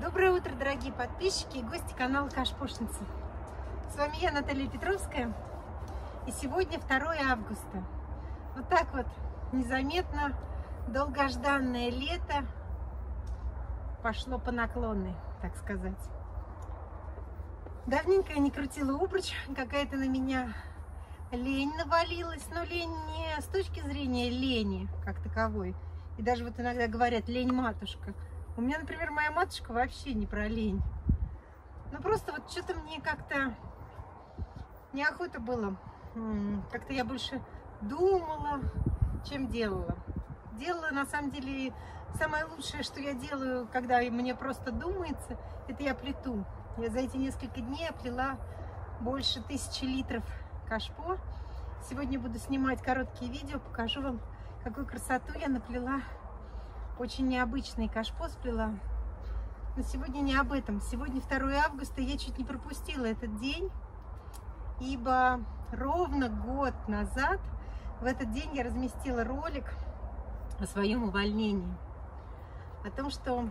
Доброе утро, дорогие подписчики и гости канала Кашпошница. С вами я, Наталья Петровская. И сегодня 2 августа. Вот так вот незаметно долгожданное лето пошло по наклонной, так сказать. Давненько я не крутила обруч, какая-то на меня лень навалилась, но лень не с точки зрения лени как таковой. И даже вот иногда говорят лень матушка – у меня, например, моя матушка вообще не про лень. Ну просто вот что-то мне как-то неохота было. Как-то я больше думала, чем делала. Делала, на самом деле, самое лучшее, что я делаю, когда мне просто думается, это я плету. Я за эти несколько дней оплела больше тысячи литров кашпо. Сегодня буду снимать короткие видео, покажу вам, какую красоту я наплела очень необычный кашпо сплела. Но сегодня не об этом. Сегодня 2 августа, я чуть не пропустила этот день, ибо ровно год назад, в этот день я разместила ролик о своем увольнении. О том, что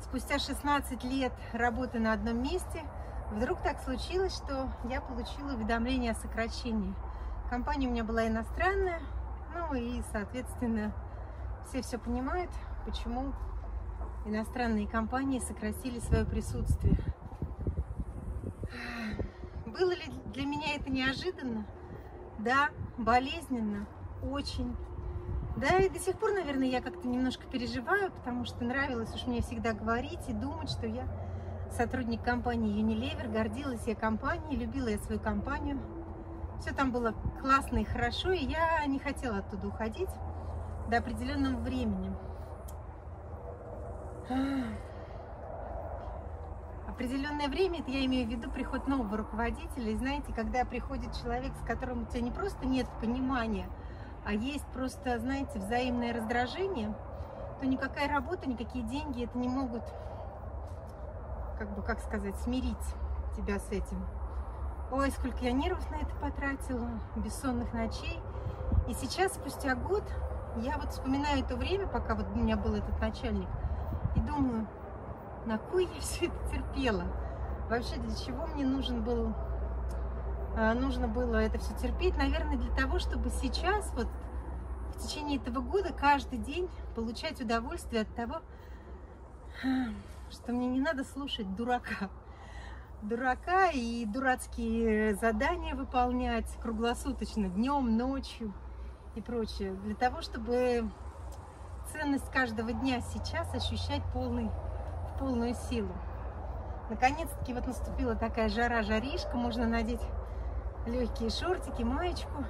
спустя 16 лет работы на одном месте, вдруг так случилось, что я получила уведомление о сокращении. Компания у меня была иностранная, ну и, соответственно, все все понимают, почему иностранные компании сократили свое присутствие. Было ли для меня это неожиданно? Да, болезненно, очень. Да, и до сих пор, наверное, я как-то немножко переживаю, потому что нравилось уж мне всегда говорить и думать, что я сотрудник компании Unilever, гордилась я компанией, любила я свою компанию. Все там было классно и хорошо, и я не хотела оттуда уходить до определенного времени. Определенное время, это я имею в виду приход нового руководителя. И знаете, когда приходит человек, с которым у тебя не просто нет понимания, а есть просто, знаете, взаимное раздражение, то никакая работа, никакие деньги это не могут, как бы, как сказать, смирить тебя с этим. Ой, сколько я нервов на это потратила, бессонных ночей. И сейчас, спустя год, я вот вспоминаю это время, пока вот у меня был этот начальник, и думаю, на кой я все это терпела? Вообще, для чего мне нужен был, а, нужно было это все терпеть? Наверное, для того, чтобы сейчас, вот в течение этого года, каждый день получать удовольствие от того, что мне не надо слушать дурака. Дурака и дурацкие задания выполнять круглосуточно, днем, ночью и прочее, для того, чтобы ценность каждого дня сейчас ощущать полный, в полную силу. Наконец-таки вот наступила такая жара-жаришка, можно надеть легкие шортики, маечку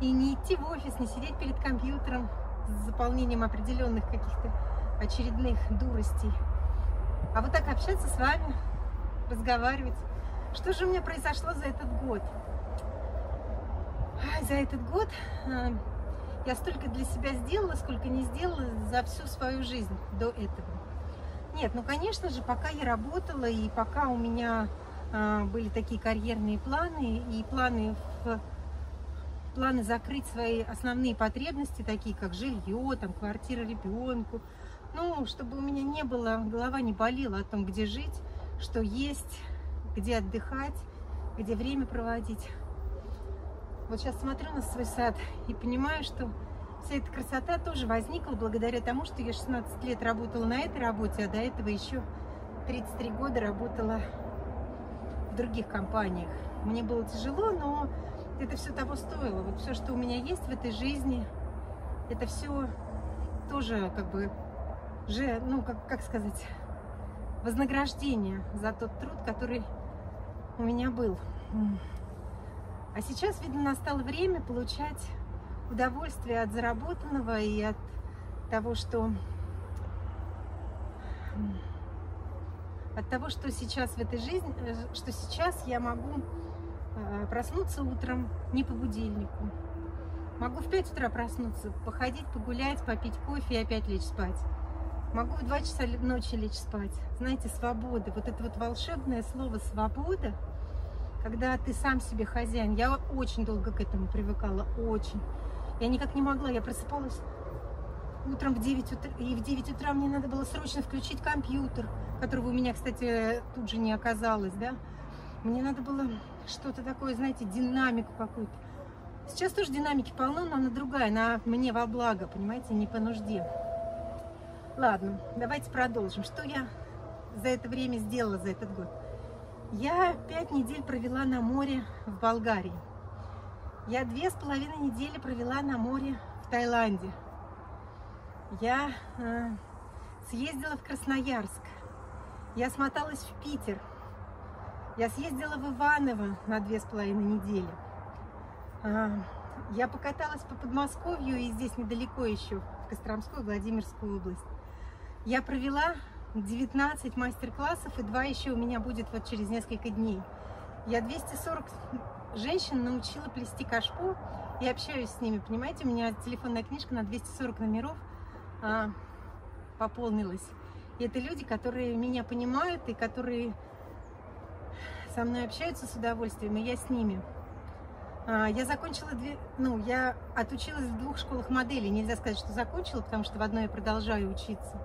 и не идти в офис, не сидеть перед компьютером с заполнением определенных каких-то очередных дуростей, а вот так общаться с вами, разговаривать. Что же у меня произошло за этот год? За этот год э, я столько для себя сделала, сколько не сделала за всю свою жизнь до этого. Нет, ну, конечно же, пока я работала и пока у меня э, были такие карьерные планы и планы в планы закрыть свои основные потребности, такие как жилье, там, квартира ребенку, ну, чтобы у меня не было, голова не болела о том, где жить, что есть, где отдыхать, где время проводить. Вот сейчас смотрю на свой сад и понимаю, что вся эта красота тоже возникла благодаря тому, что я 16 лет работала на этой работе, а до этого еще 33 года работала в других компаниях. Мне было тяжело, но это все того стоило. Вот все, что у меня есть в этой жизни, это все тоже как бы, же, ну, как, как сказать, вознаграждение за тот труд, который у меня был. А сейчас, видно, настало время получать удовольствие от заработанного и от того, что от того, что сейчас в этой жизни, э, что сейчас я могу э, проснуться утром не по будильнику. Могу в 5 утра проснуться, походить, погулять, попить кофе и опять лечь спать. Могу в 2 часа ночи лечь спать. Знаете, свобода, вот это вот волшебное слово «свобода», когда ты сам себе хозяин. Я очень долго к этому привыкала, очень. Я никак не могла, я просыпалась утром в 9 утра, и в 9 утра мне надо было срочно включить компьютер, которого у меня, кстати, тут же не оказалось, да. Мне надо было что-то такое, знаете, динамику какую-то. Сейчас тоже динамики полно, но она другая, она мне во благо, понимаете, не по нужде. Ладно, давайте продолжим. Что я за это время сделала, за этот год? Я пять недель провела на море в Болгарии. Я две с половиной недели провела на море в Таиланде. Я э, съездила в Красноярск. Я смоталась в Питер. Я съездила в Иваново на две с половиной недели. Э, я покаталась по Подмосковью и здесь недалеко еще, в Костромскую, Владимирскую область. Я провела 19 мастер-классов, и два еще у меня будет вот через несколько дней. Я 240 женщин научила плести кашпо и общаюсь с ними. Понимаете, у меня телефонная книжка на 240 номеров а, пополнилась. И это люди, которые меня понимают и которые со мной общаются с удовольствием, и я с ними. А, я закончила, две, ну, я отучилась в двух школах моделей. Нельзя сказать, что закончила, потому что в одной я продолжаю учиться.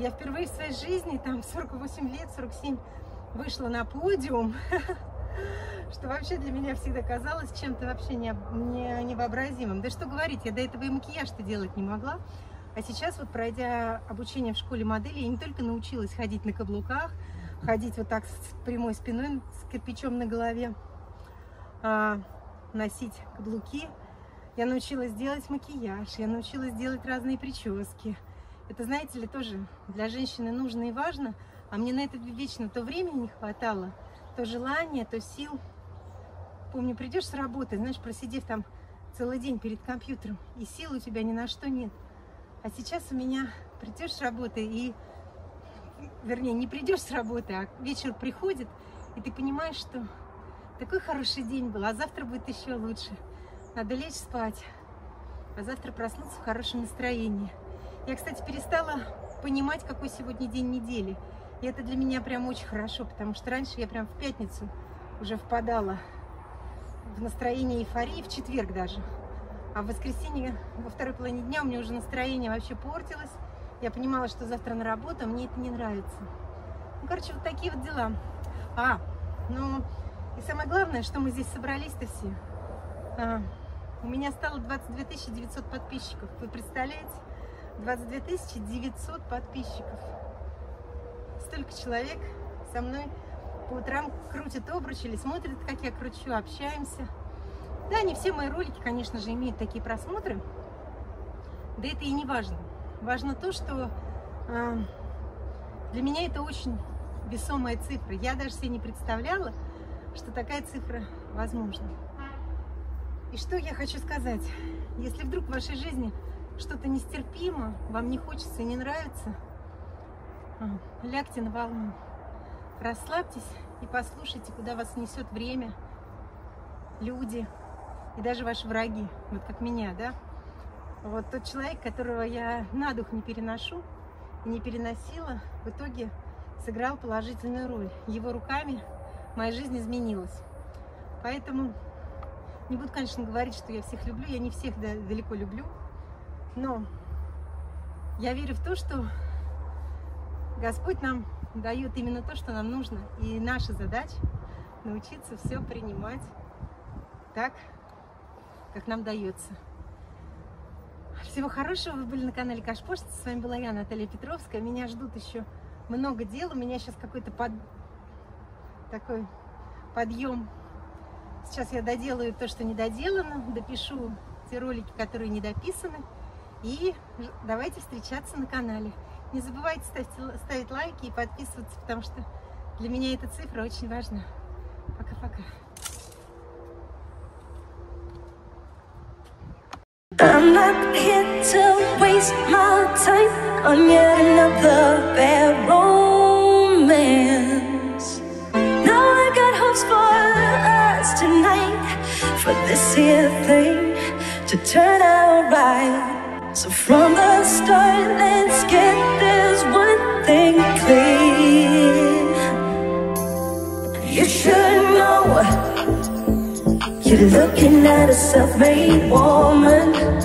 Я впервые в своей жизни, там, 48 лет, 47, вышла на подиум, что вообще для меня всегда казалось чем-то вообще не, не, невообразимым. Да что говорить, я до этого и макияж-то делать не могла. А сейчас вот пройдя обучение в школе модели, я не только научилась ходить на каблуках, ходить вот так с прямой спиной, с кирпичом на голове, а, носить каблуки. Я научилась делать макияж, я научилась делать разные прически. Это, знаете ли, тоже для женщины нужно и важно, а мне на это вечно то времени не хватало, то желания, то сил. Помню, придешь с работы, знаешь, просидев там целый день перед компьютером, и сил у тебя ни на что нет. А сейчас у меня придешь с работы и, вернее, не придешь с работы, а вечер приходит, и ты понимаешь, что такой хороший день был, а завтра будет еще лучше. Надо лечь спать, а завтра проснуться в хорошем настроении. Я, кстати, перестала понимать, какой сегодня день недели. И это для меня прям очень хорошо, потому что раньше я прям в пятницу уже впадала в настроение эйфории, в четверг даже. А в воскресенье, во второй половине дня у меня уже настроение вообще портилось. Я понимала, что завтра на работу, а мне это не нравится. Ну, короче, вот такие вот дела. А, ну, и самое главное, что мы здесь собрались-то все. А, у меня стало 22 900 подписчиков. Вы представляете? 22 900 подписчиков. Столько человек со мной по утрам крутят обруч или смотрят, как я кручу, общаемся. Да, не все мои ролики, конечно же, имеют такие просмотры. Да это и не важно. Важно то, что э, для меня это очень весомая цифра. Я даже себе не представляла, что такая цифра возможна. И что я хочу сказать? Если вдруг в вашей жизни что-то нестерпимо, вам не хочется не нравится, а, лягте на волну, расслабьтесь и послушайте, куда вас несет время, люди и даже ваши враги, вот как меня, да? Вот тот человек, которого я на дух не переношу не переносила, в итоге сыграл положительную роль. Его руками моя жизнь изменилась. Поэтому не буду, конечно, говорить, что я всех люблю, я не всех далеко люблю, но я верю в то, что Господь нам дает именно то, что нам нужно. И наша задача научиться все принимать так, как нам дается. Всего хорошего. Вы были на канале Кашпошт. С вами была я, Наталья Петровская. Меня ждут еще много дел. У меня сейчас какой-то под... такой подъем. Сейчас я доделаю то, что не доделано. Допишу те ролики, которые не дописаны. И давайте встречаться на канале. Не забывайте ставить, ставить лайки и подписываться, потому что для меня эта цифра очень важна. Пока-пока. I'm not here to waste my time on yet another bad romance. Now I got hopes for us tonight, for this here thing to turn out right. So from the start, let's get this one thing clear. You should know you're looking at a self-made woman.